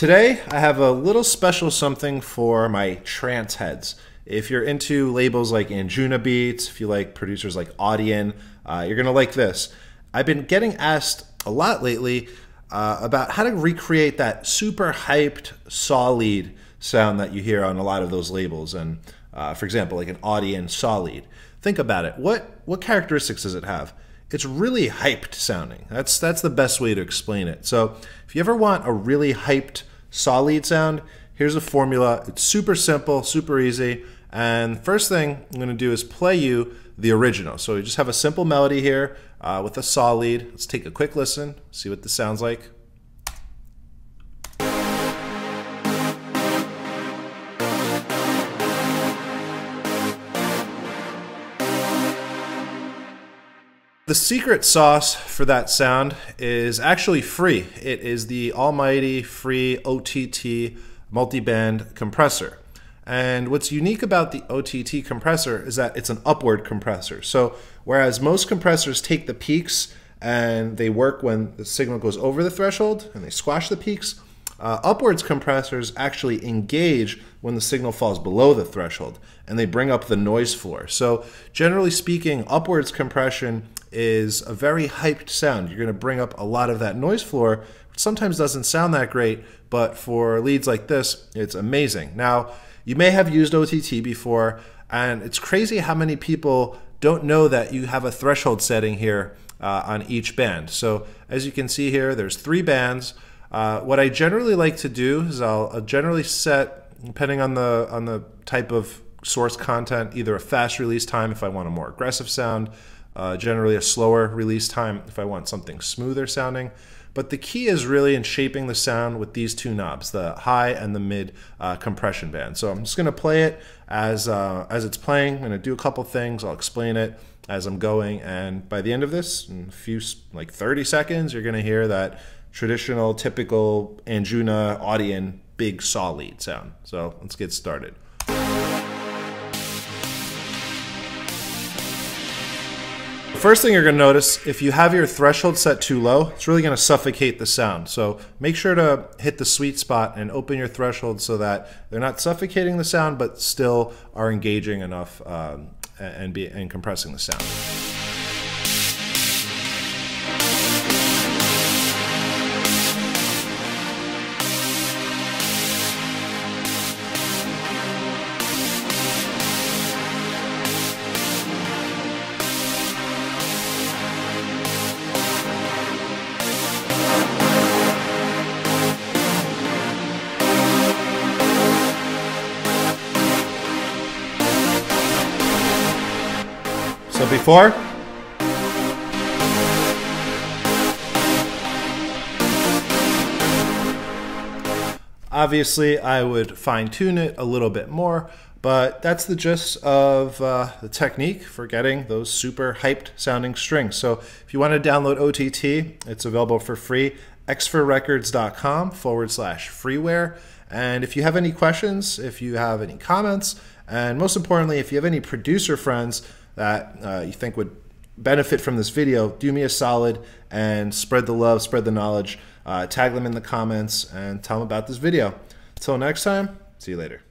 Today, I have a little special something for my trance heads. If you're into labels like Anjunabeats, if you like producers like Audien, uh, you're gonna like this. I've been getting asked a lot lately uh, about how to recreate that super hyped saw lead sound that you hear on a lot of those labels. And uh, for example, like an Audien saw lead. Think about it. What what characteristics does it have? It's really hyped sounding. That's that's the best way to explain it. So if you ever want a really hyped saw lead sound, here's a formula. It's super simple, super easy. And first thing I'm going to do is play you the original. So we just have a simple melody here uh, with a saw lead. Let's take a quick listen, see what this sounds like. The secret sauce for that sound is actually free. It is the almighty free OTT multiband compressor. And what's unique about the OTT compressor is that it's an upward compressor. So whereas most compressors take the peaks and they work when the signal goes over the threshold and they squash the peaks, uh, upwards compressors actually engage when the signal falls below the threshold and they bring up the noise floor. So generally speaking, upwards compression is a very hyped sound. You're going to bring up a lot of that noise floor, which sometimes doesn't sound that great, but for leads like this, it's amazing. Now, you may have used OTT before, and it's crazy how many people don't know that you have a threshold setting here uh, on each band. So as you can see here, there's three bands. Uh, what I generally like to do is I'll, I'll, generally set, depending on the on the type of source content, either a fast release time if I want a more aggressive sound, uh, generally a slower release time if I want something smoother sounding. But the key is really in shaping the sound with these two knobs, the high and the mid uh, compression band. So I'm just going to play it as, uh, as it's playing. I'm going to do a couple things. I'll explain it as I'm going. And by the end of this, in a few, like 30 seconds, you're going to hear that traditional, typical Anjuna Audien big saw lead sound. So let's get started. First thing you're going to notice, if you have your threshold set too low, it's really going to suffocate the sound. So make sure to hit the sweet spot and open your threshold so that they're not suffocating the sound, but still are engaging enough um, and, be, and compressing the sound. So before, obviously I would fine tune it a little bit more, but that's the gist of uh, the technique for getting those super hyped sounding strings. So if you want to download OTT, it's available for free, xferrecords.com forward slash freeware. And if you have any questions, if you have any comments, and most importantly, if you have any producer friends that uh, you think would benefit from this video, do me a solid and spread the love, spread the knowledge, uh, tag them in the comments, and tell them about this video. Until next time, see you later.